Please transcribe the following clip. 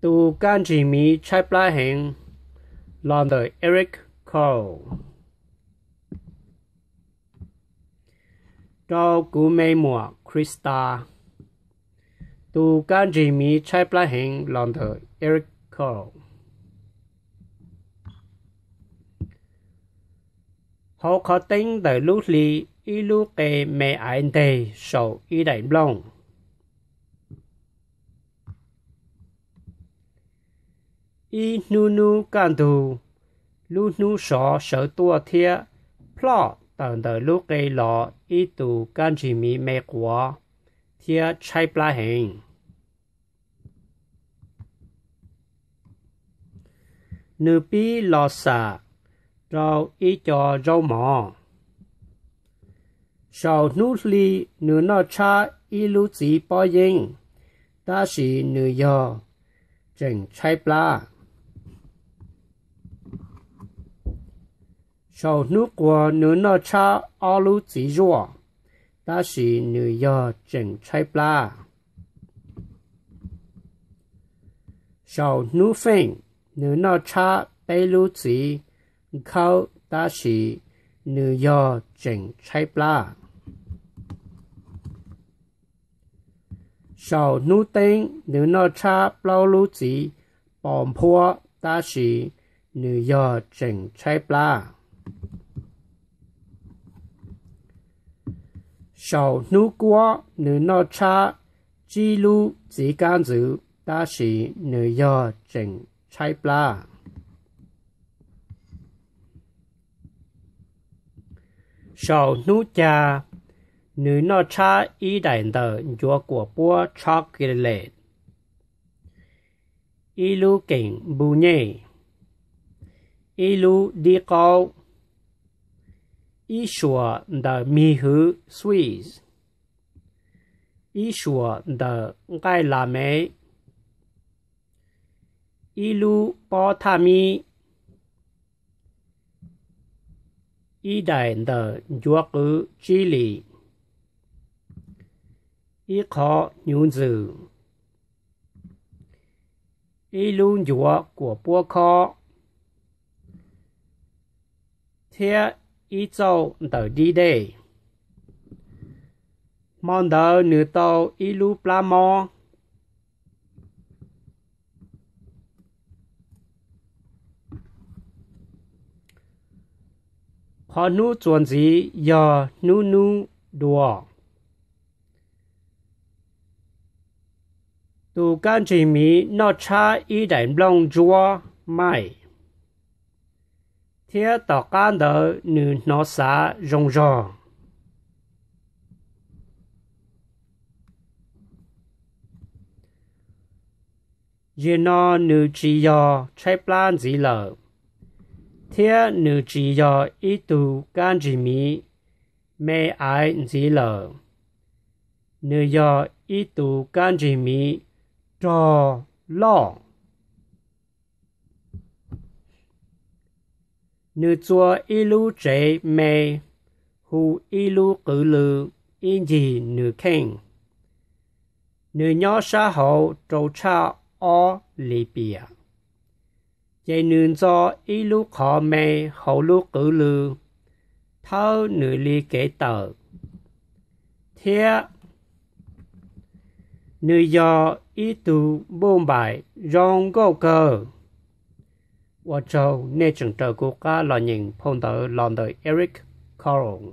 tu can chỉ mi chai pla hình lon the Eric Cole cho cú mê mùa Krista. Tu can chỉ mi chai pla hình lon the Eric Cole họ có tính từ lúc li y lúc cái mẹ anh đây sầu y đại long y nu nu sợ thia. Tận lọ y chỉ mi thia hình lọ xà. Rau y cho rau mò. Sau nút li nữ nó cha y lu chỉ bao yên ta sĩ nữ yo chừng chai pla. Sau nụ của nữ nó cha a lũ chỉ rùa ta sĩ nữ yo chỉnh chai bla sau nữ phình nữ nó cha bê lũ chỉ khâu ta sĩ nữ yo chỉnh chai bla sau nữ tinh nữ nó cha bao lũ chỉ bòm phua ta sĩ nữ yo bla. Sau nụ qua nữ nó cha chi lu chỉ can dự ta sĩ nữ yo chừng chai pla sau nụ cha nữ nó cha ý đại tờ chúa của bố chocolate ý lu kinh bù nhê ý lu đi câu sủa the mi hư Swiss ý sủa the gai la mê ý lu bó tha mi ý đại tờ chúa cử chi lì ý khó Chili. Iko Nyunzu. Ilu chúa của bố kho, thế ý châu tờ đi đây mong đỡ nữ tàu ý lu pla mò họ nu chuẩn gì, giờ nu nu đùa. Tu can chỉ mi nó cha ý đại long chúa mai thế tỏ can đỡ nữ nó xả rong rong Dì nó nữ chỉ yò chạy plan dì lợ. Thế nữ chỉ yò ý tù can dì mi mê ai dì lợ. Nữ yò ý tù can dì mi trò lọng. Nữ chúa y lu chế mê hu y lu cử lư in gì nữ khen nữ nhỏ xã hậu trâu cha o lì bìa dây nữ cho y lu khó mê, hậu lu cử lư thâu nữ lì kế tờ. Thế nữ do ý tu bông bài rong gô cơ và châu nê chẳng trời của cá lò nhìn phong tờ lòn đời Eric Carroll